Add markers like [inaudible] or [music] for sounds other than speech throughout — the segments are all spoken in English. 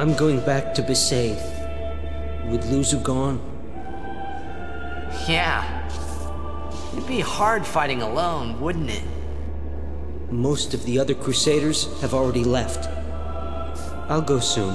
I'm going back to Besaid. With Luzzu gone. Yeah. It'd be hard fighting alone, wouldn't it? Most of the other Crusaders have already left. I'll go soon.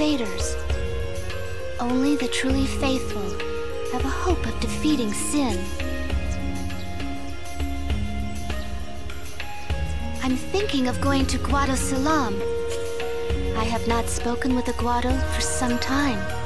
Crusaders. Only the truly faithful have a hope of defeating sin. I'm thinking of going to Guado Salam. I have not spoken with a Guado for some time.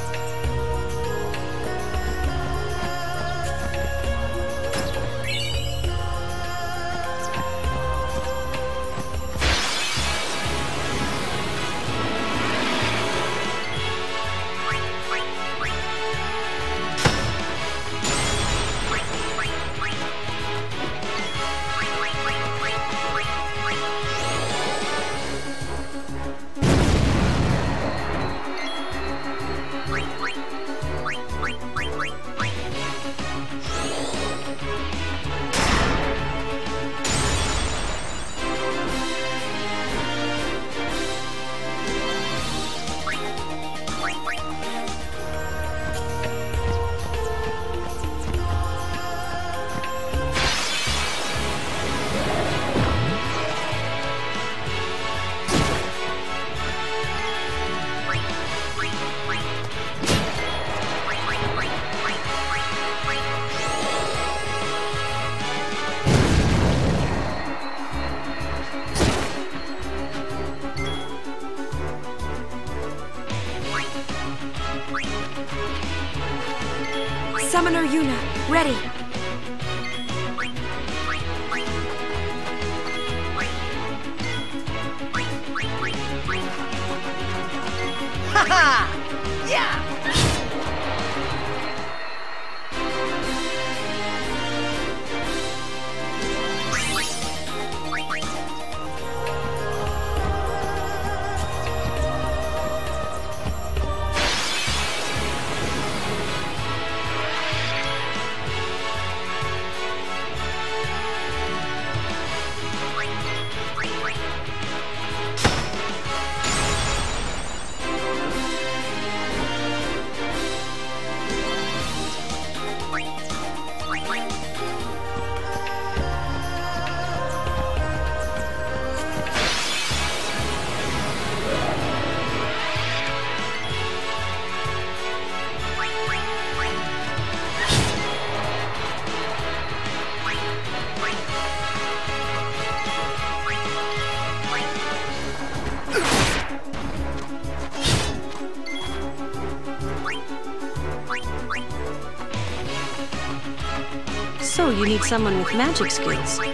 Someone with magic skills.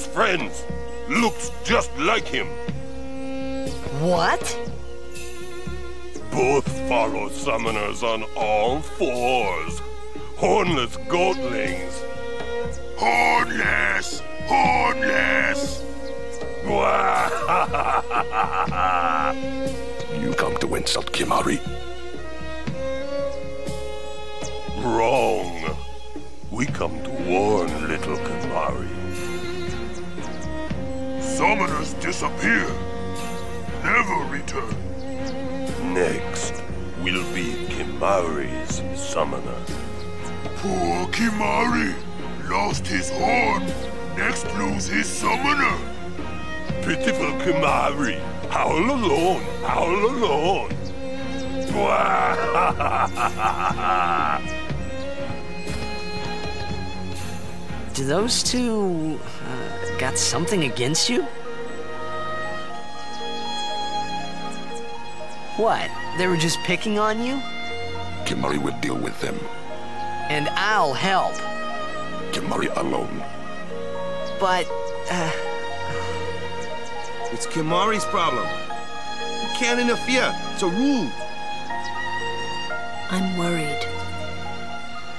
Kimahri's friends looks just like him. What? Both follow summoners on all fours. Hornless goatlings. Hornless! Hornless! [laughs] You come to insult Kimahri? Wrong. We come to warn little Kimahri. Summoners disappear. Never return. Next will be Kimahri's summoner. Poor Kimahri lost his horn. Next lose his summoner. Pitiful Kimahri. Howl alone. Howl alone. [laughs] Do those two got something against you? What? They were just picking on you? Kimahri will deal with them. And I'll help. Kimahri alone. But, uh, It's Kimahri's problem. You can't interfere. It's a rule. I'm worried.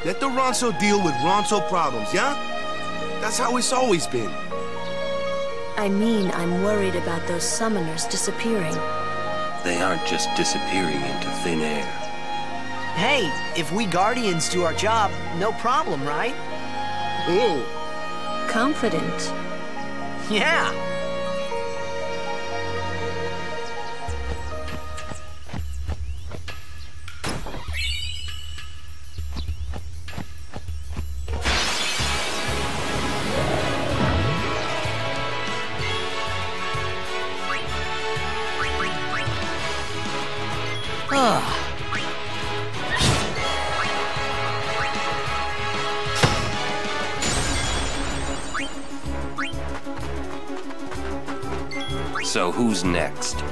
Let the Ronso deal with Ronso problems, yeah? That's how it's always been. I mean, I'm worried about those summoners disappearing. They aren't just disappearing into thin air. hey, if we Guardians do our job, no problem, right? Oh, Confident. Yeah. Next?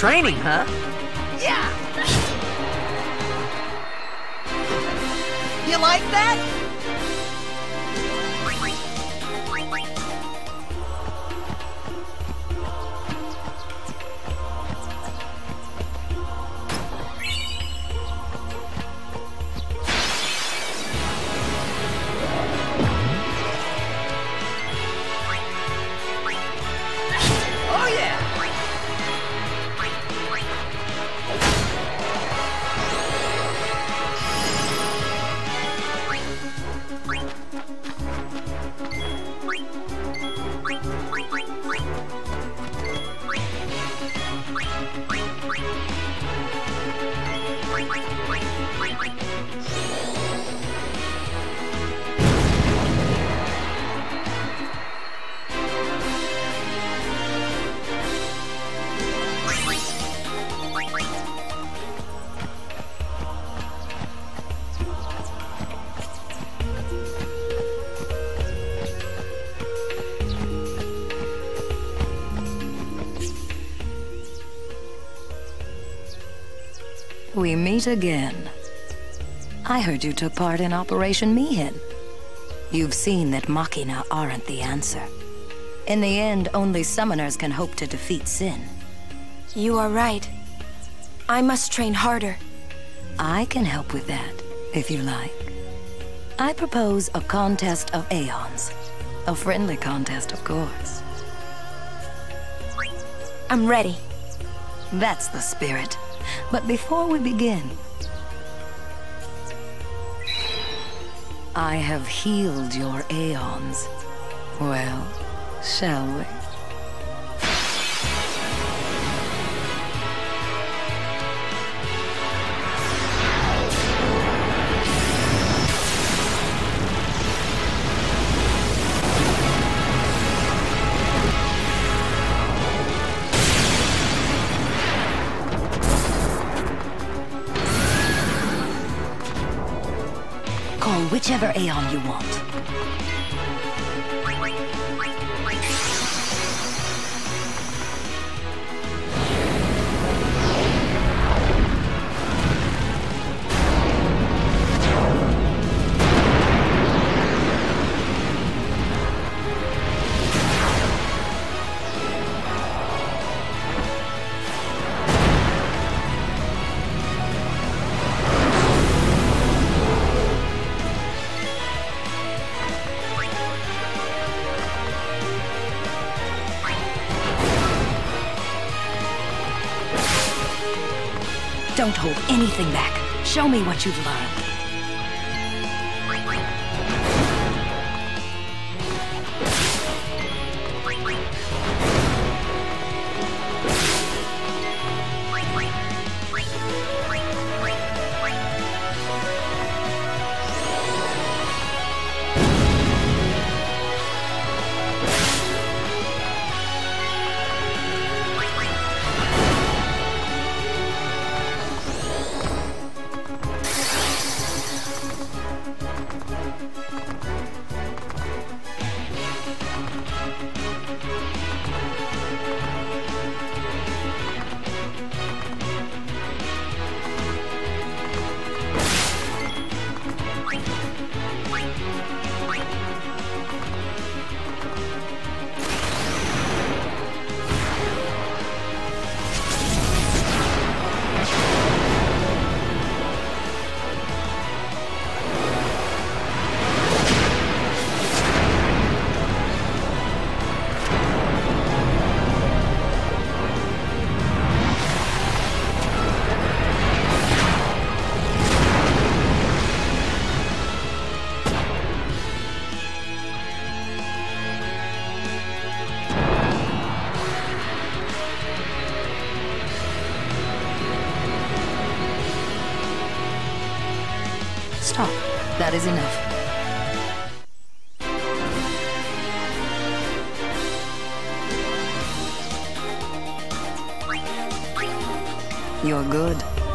Training, huh? Yeah. You like that? Meet again. I heard you took part in Operation Mi'ihen. You've seen that Machina aren't the answer. In the end, only summoners can hope to defeat Sin. You are right. I must train harder. I can help with that, if you like. I propose a contest of Aeons. A friendly contest, of course. I'm ready. That's the spirit. But before we begin... I have healed your Aeons. Well, shall we? Whichever Aeon you want. Anything back. Show me what you've learned.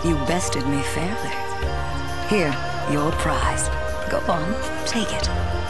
You bested me fairly. Here, your prize. Go on, take it.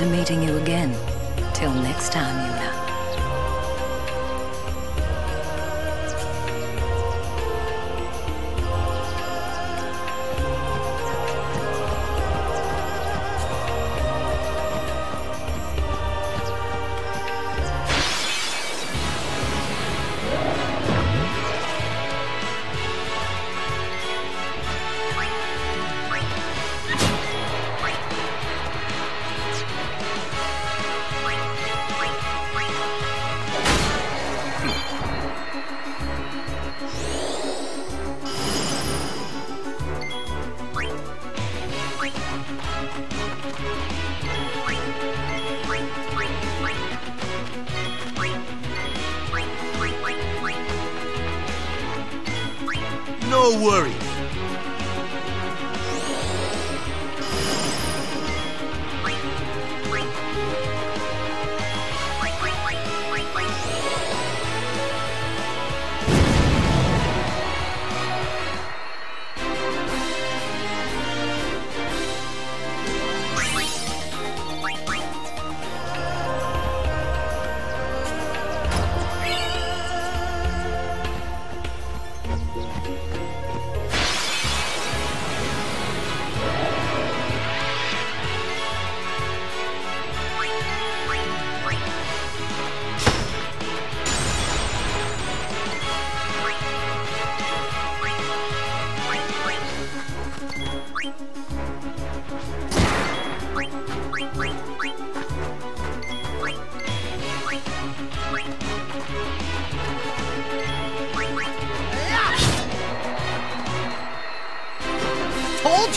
To meeting you again. Till next time, Yuna.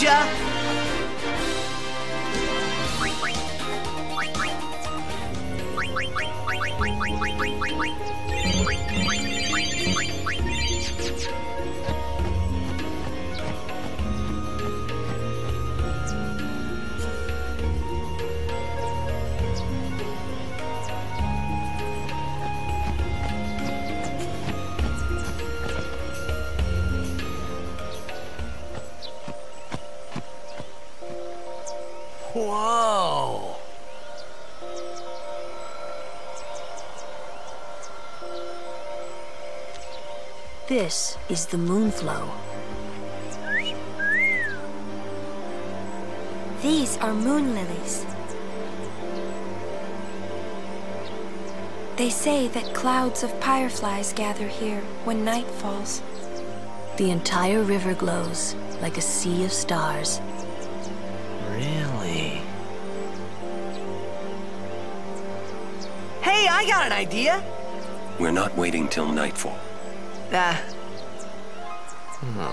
Ya! Clouds of fireflies gather here when night falls. The entire river glows like a sea of stars. Really? Hey, I got an idea! We're not waiting till nightfall. Ah. Hmm.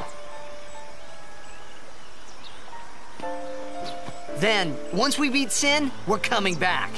Then, once we beat Sin, we're coming back.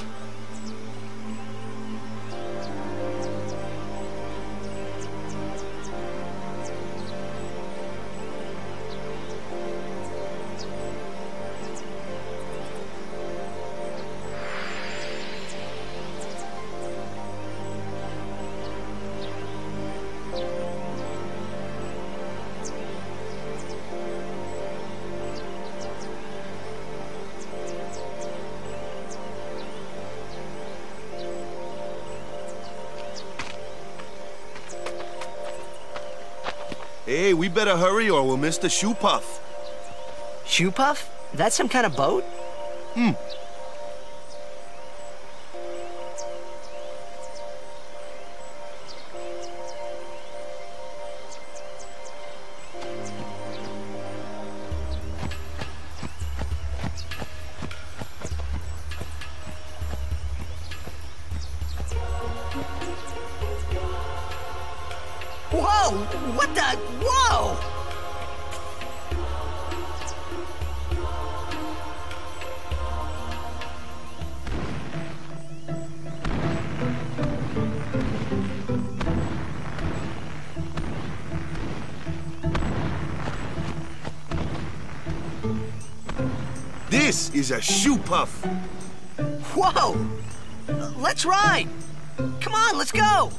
We better hurry or we'll miss the shoopuf. Shoe Puff? That's some kind of boat? is a shoopuf. Whoa! Let's ride! Come on, let's go!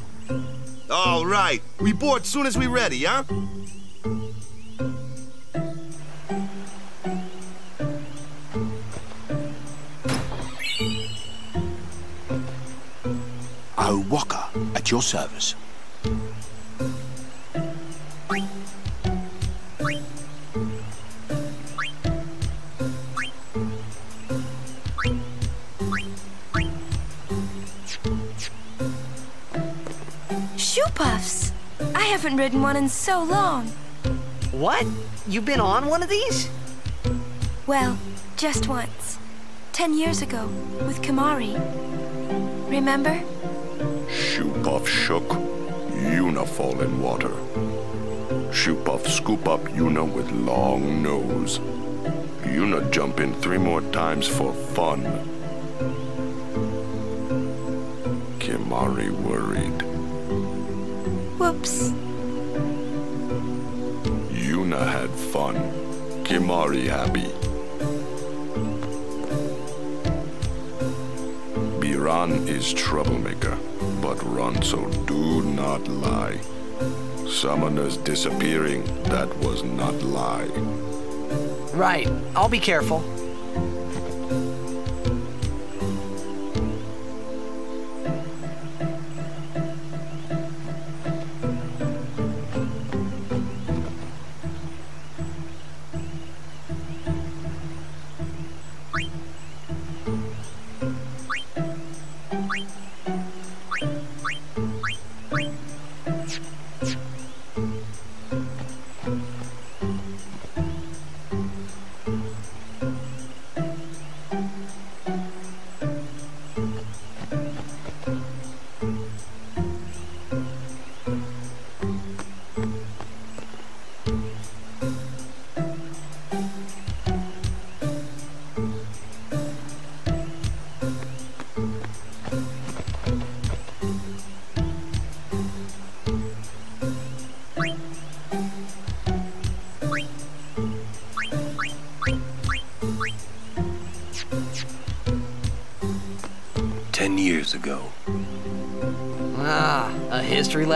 All right. We board soon as we ready, huh? Oh, walker, at your service. Haven't ridden one in so long. What? You've been on one of these? Well, just once. Ten years ago, with Kimahri. Remember? Shoopuf shook, Yuna fall in water. Shoopuf scoop up Yuna with long nose. Yuna jump in three more times for fun. Kimahri worried. Whoops. Had fun. Kimahri happy. Biran is troublemaker, but Ronso do not lie. Summoners disappearing, that was not lie. Right. I'll be careful.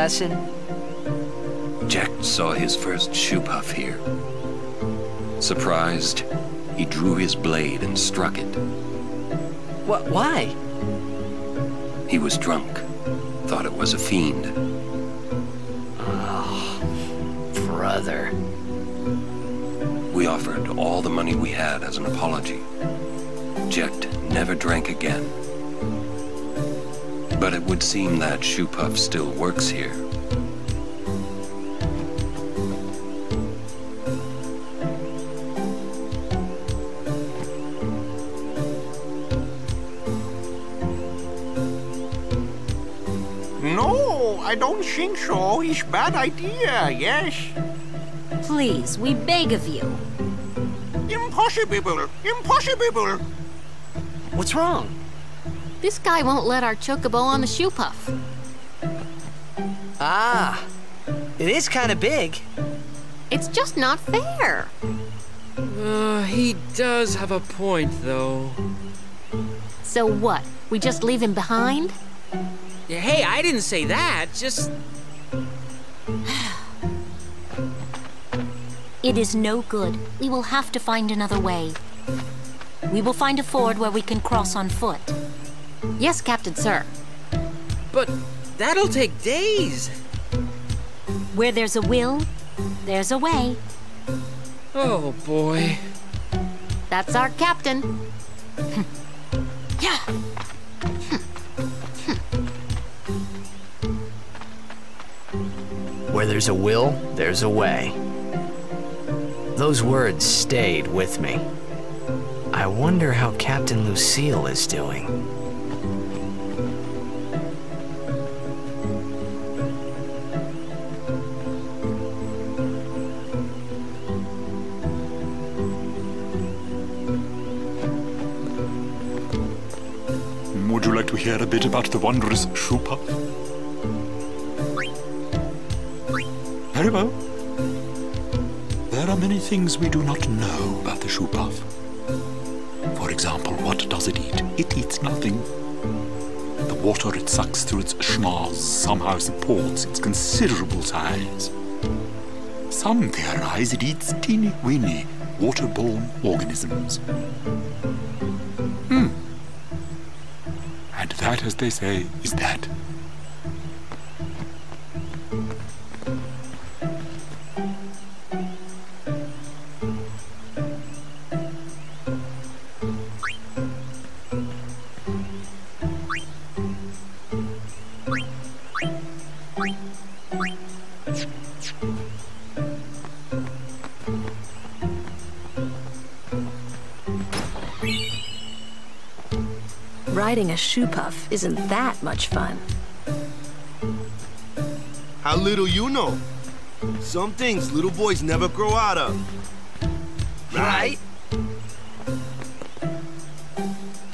Lesson? Jecht saw his first shoopuf here. Surprised, he drew his blade and struck it. What? Why? He was drunk, thought it was a fiend. Oh, brother. We offered all the money we had as an apology. Jecht never drank again. But it would seem that Shoopuf still works here. No, I don't think so. It's bad idea, yes. Please, we beg of you. Impossible! Impossible! What's wrong? This guy won't let our chocobo on the shoopuf. Ah, it is kind of big. It's just not fair. Uh, he does have a point, though. So what? We just leave him behind? Hey, I didn't say that. Just. It is no good. We will have to find another way. We will find a ford where we can cross on foot. Yes, Captain, sir. But that'll take days. Where there's a will, there's a way. Oh, boy. That's our captain. yeah. Where there's a will, there's a way. Those words stayed with me. I wonder how Captain Lucil is doing. To hear a bit about the wondrous puff? Very well. There are many things we do not know about the shoopuf. For example, what does it eat? It eats nothing. The water it sucks through its schnoz somehow supports its considerable size. Some theorize it eats teeny weeny waterborne organisms. That, as they say, is that. Shoe puff isn't that much fun. How little you know. Some things little boys never grow out of. Right?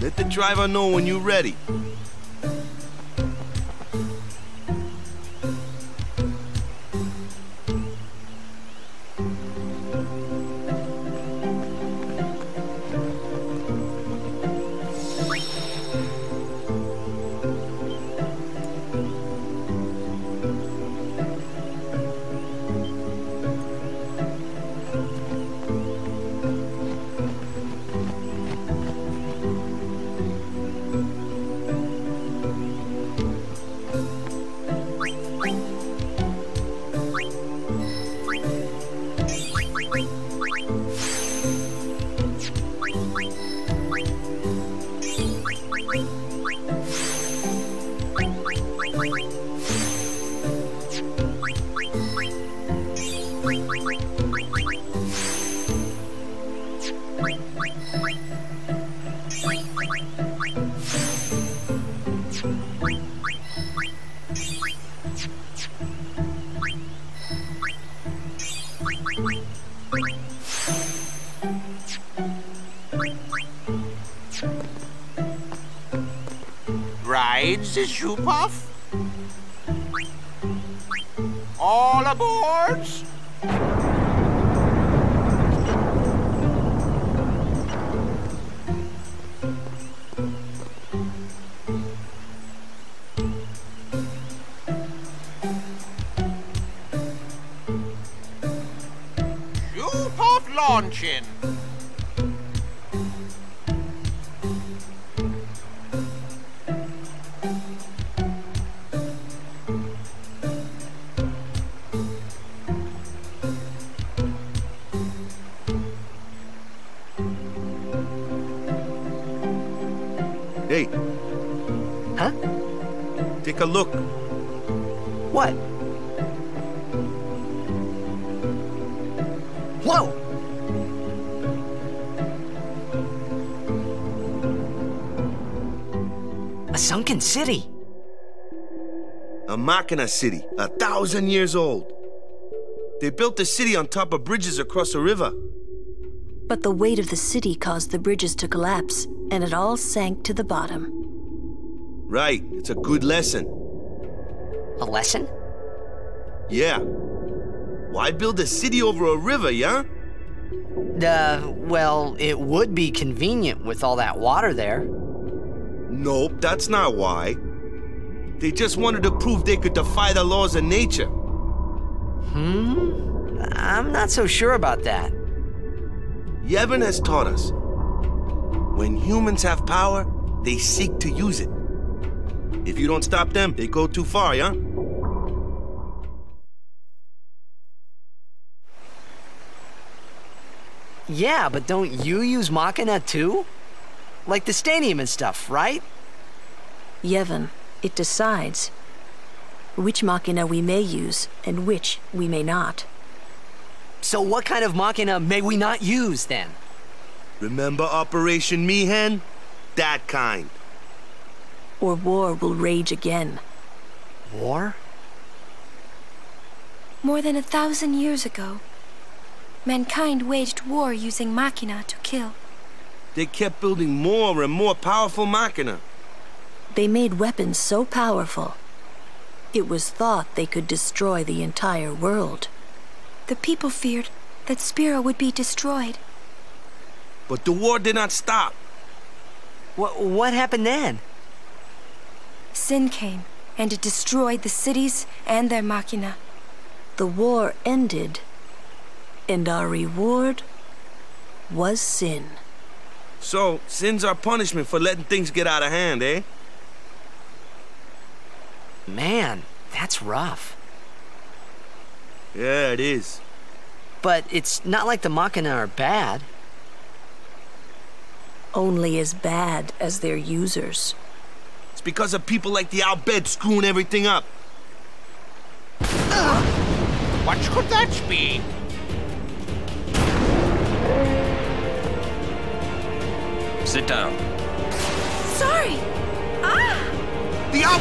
Let the driver know when you're ready. Rides the city. A Machina city, a thousand years old. They built the city on top of bridges across a river. But the weight of the city caused the bridges to collapse, and it all sank to the bottom. Right, it's a good lesson. A lesson? Yeah. Why build a city over a river, yeah? Uh, well, it would be convenient with all that water there. Nope, that's not why. They just wanted to prove they could defy the laws of nature. Hmm? I'm not so sure about that. Yevon has taught us. When humans have power, they seek to use it. If you don't stop them, they go too far, yeah? Yeah, but don't you use Machina too? Like the stadium and stuff, right? Yevon, it decides which Machina we may use and which we may not. So what kind of Machina may we not use then? Remember Operation Mi'ihen? That kind. Or war will rage again. War? More than a thousand years ago, mankind waged war using Machina to kill. They kept building more and more powerful Machina. They made weapons so powerful, it was thought they could destroy the entire world. The people feared that Spira would be destroyed. But the war did not stop. What, what happened then? Sin came, and it destroyed the cities and their Machina. The war ended, and our reward was sin. So, sin's our punishment for letting things get out of hand, eh? Man, that's rough. Yeah, it is. But it's not like the Machina are bad. Only as bad as their users. It's because of people like the Al Bhed screwing everything up. What could that be? Sit down. Sorry! Ah! The Al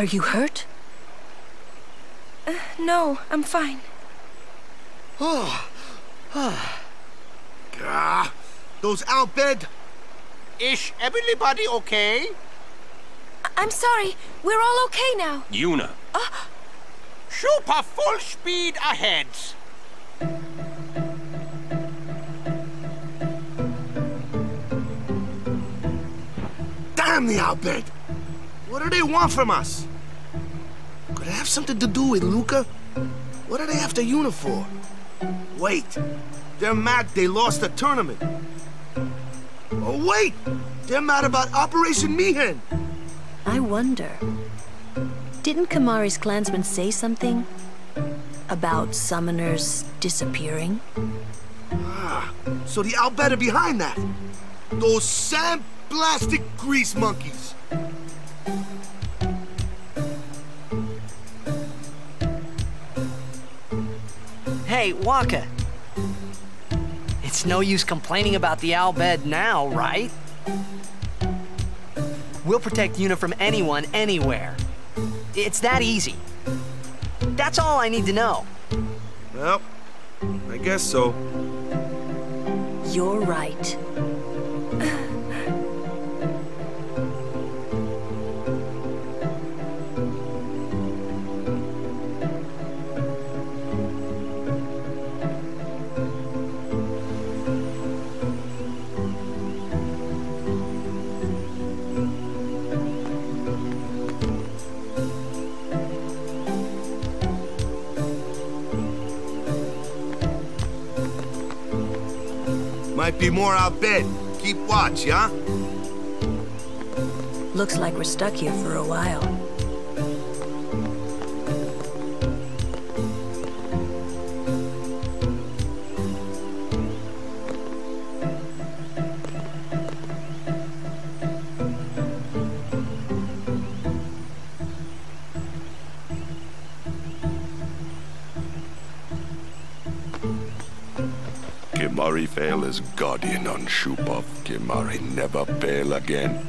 Are you hurt? Uh, no, I'm fine. Oh. ah, those Al Bhed. Is everybody okay? I- I'm sorry. We're all okay now. Yuna. Super full speed ahead. Damn the Al Bhed! What do they want from us? Could it have something to do with Luca? What are they after for? Wait, they're mad they lost the tournament. Oh wait, they're mad about Operation Mi'ihen. I wonder. Didn't Kimahri's clansmen say something? About summoners disappearing? Ah, so the Al Bhed are behind that. Those sand-blasted grease monkeys. Hey, Wakka. It's no use complaining about the Al Bhed now, right? We'll protect Yuna from anyone, anywhere. It's that easy. That's all I need to know. Well, I guess so. You're right. Might be more Al Bhed. Keep watch, yeah? Looks like we're stuck here for a while. Guardian on Shoopuf. Kimahri never fail again.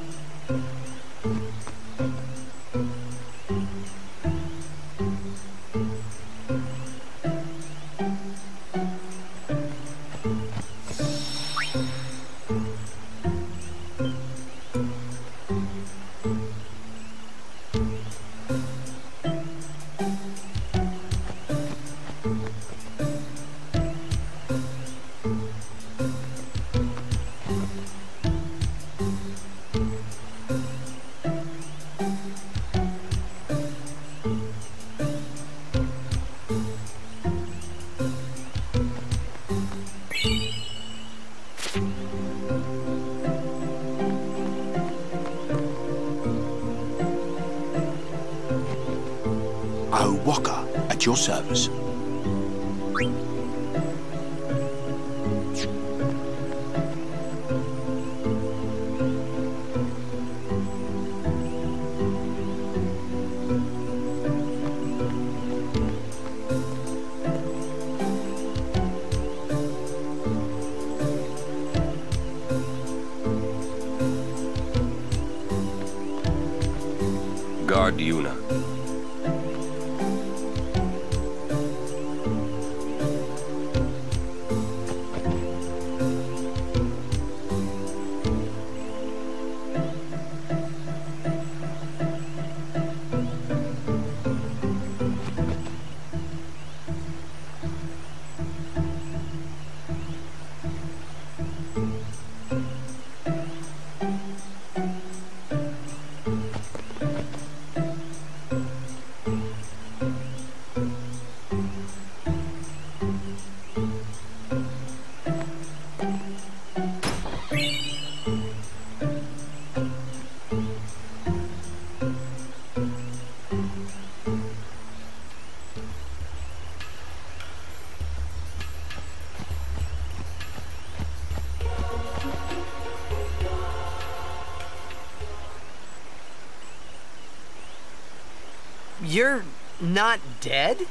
You're not dead?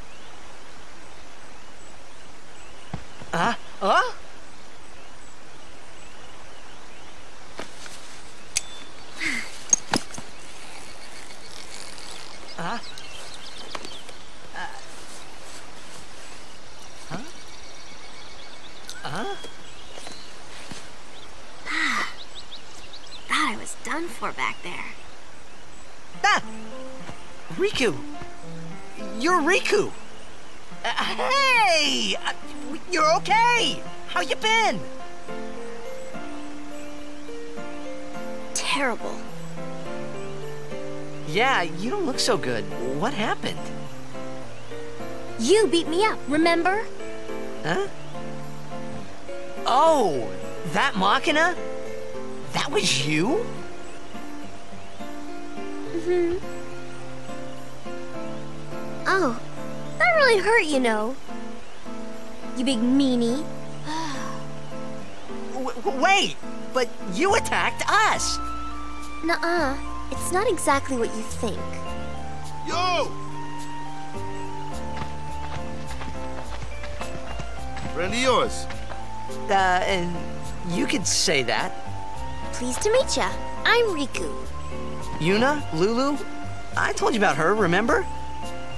Yeah, you don't look so good. What happened? You beat me up, remember? Huh? Oh, that Machina? That was you? Mm-hmm. Oh, that really hurt, you know. You big meanie. W wait, but you attacked us! Nuh-uh. It's not exactly what you think. Yo! Friend of yours. Uh, and you could say that. Pleased to meet ya. I'm Rikku. Yuna, Lulu, I told you about her, remember?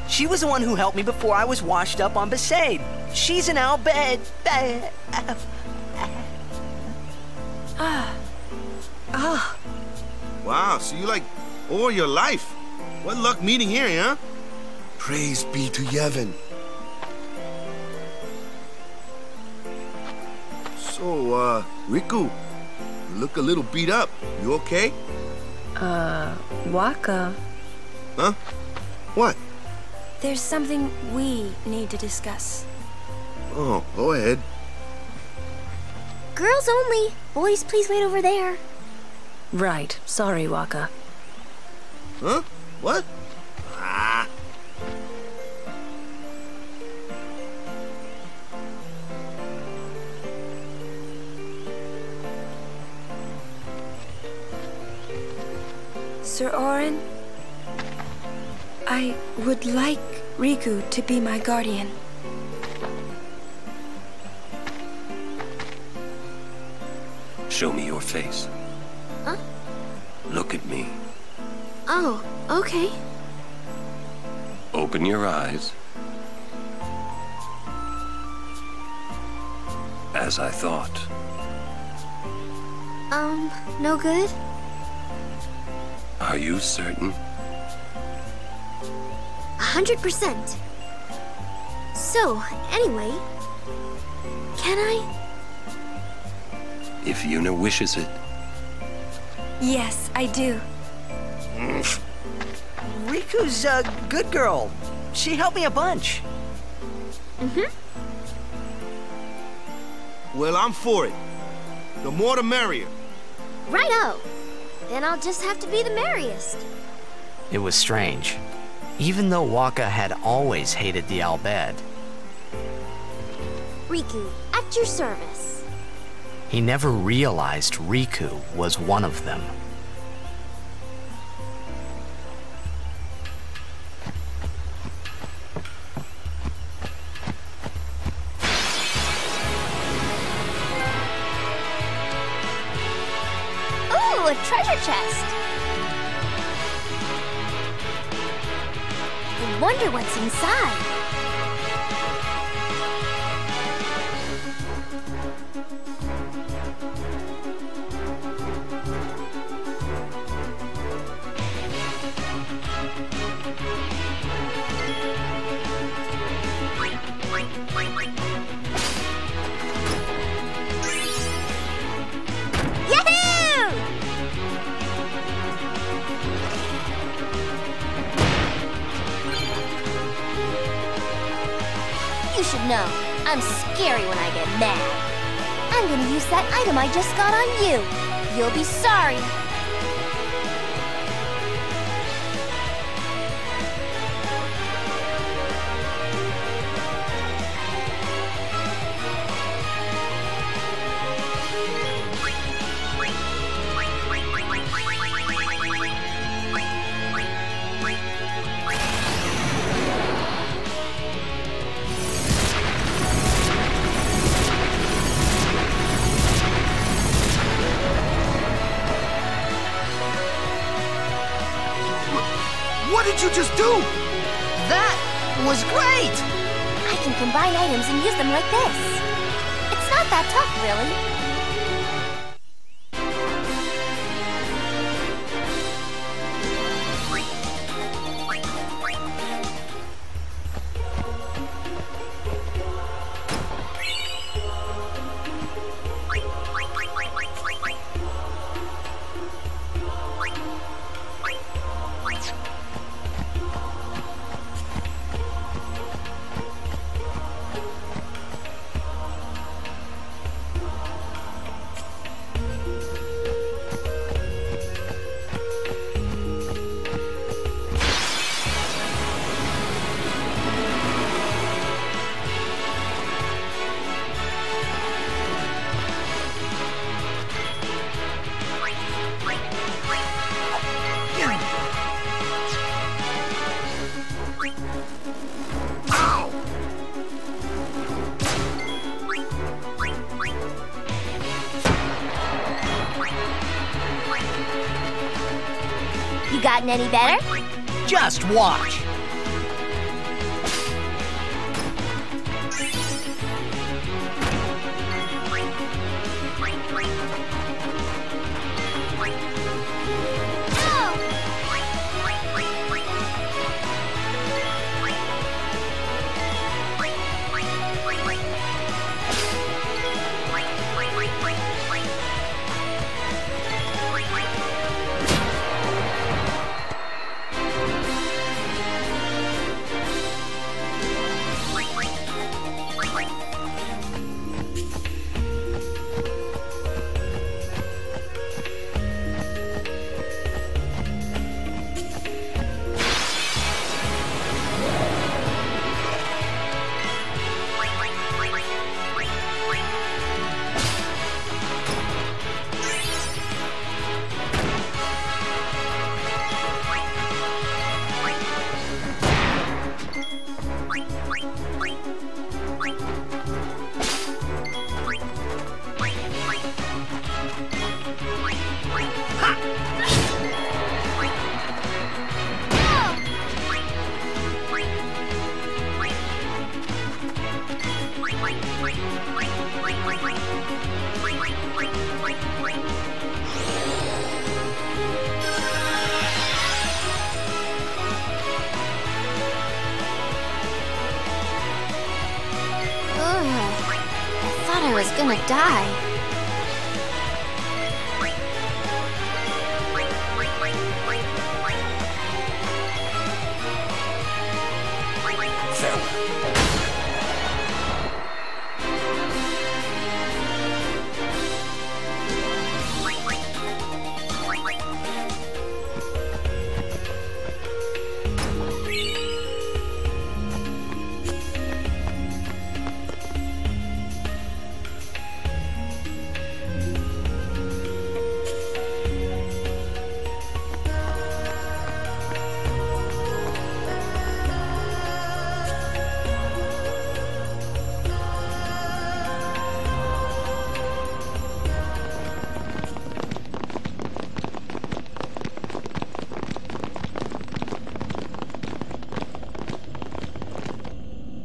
She was the one who helped me before I was washed up on Besaid. She's in our so you like all your life. What luck meeting here, huh? Praise be to Yevon. So, uh, Rikku, you look a little beat up. You okay? Uh, Wakka. Huh? What? There's something we need to discuss. Oh, go ahead. Girls only. Boys, please wait over there. Right. Sorry, Wakka. Huh? What? Ah. Sir Auron, I would like Rikku to be my guardian. Show me your face. Huh? Look at me. Oh, okay. Open your eyes. As I thought. Um, no good? Are you certain? A hundred percent. So, anyway, can I? If Yuna wishes it. Yes, I do. Rikku's a good girl. She helped me a bunch. Mm-hmm. Well, I'm for it. The more the merrier. Righto. Then I'll just have to be the merriest. It was strange. Even though Wakka had always hated the Al Bhed, Rikku, at your service. He never realized Rikku was one of them. I'm scary when I get mad. I'm gonna use that item I just got on you. You'll be sorry. Any better? Just watch.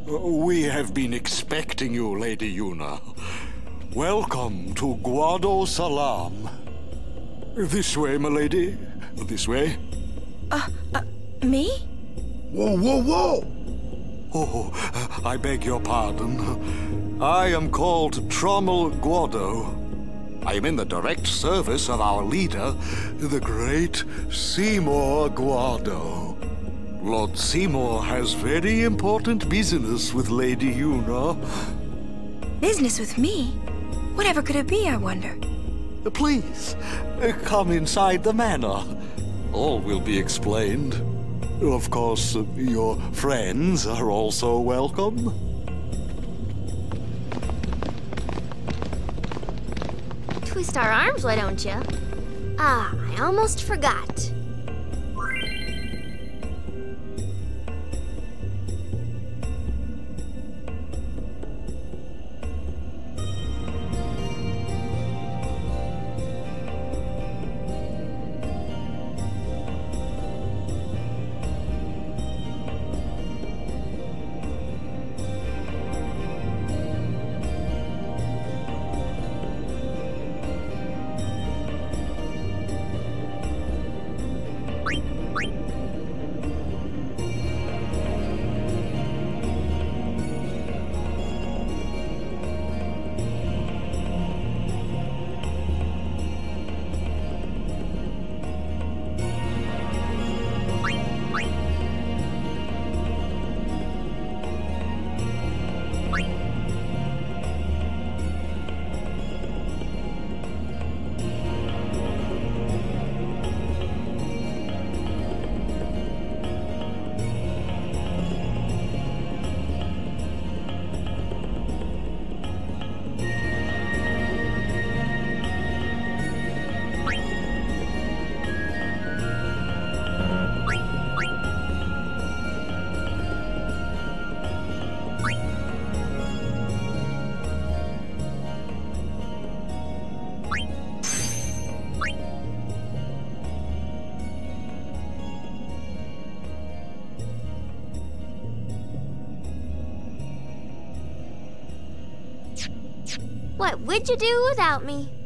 We have been expecting you, Lady Yuna. Welcome to Guado Salam. This way, my lady. This way. Uh, uh, me? Whoa, whoa, whoa! Oh, I beg your pardon. I am called Tromell Guado. I am in the direct service of our leader, the great Seymour Guado. Lord Seymour has very important business with Lady Yuna. Business with me? Whatever could it be, I wonder? Please, uh, come inside the manor. All will be explained. Of course, uh, your friends are also welcome. Twist our arms, why don't you? Ah, I almost forgot. Would you do without me?